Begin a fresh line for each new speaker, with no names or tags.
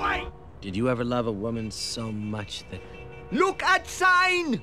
away!
Did you ever love a woman so much that...
Look at sign!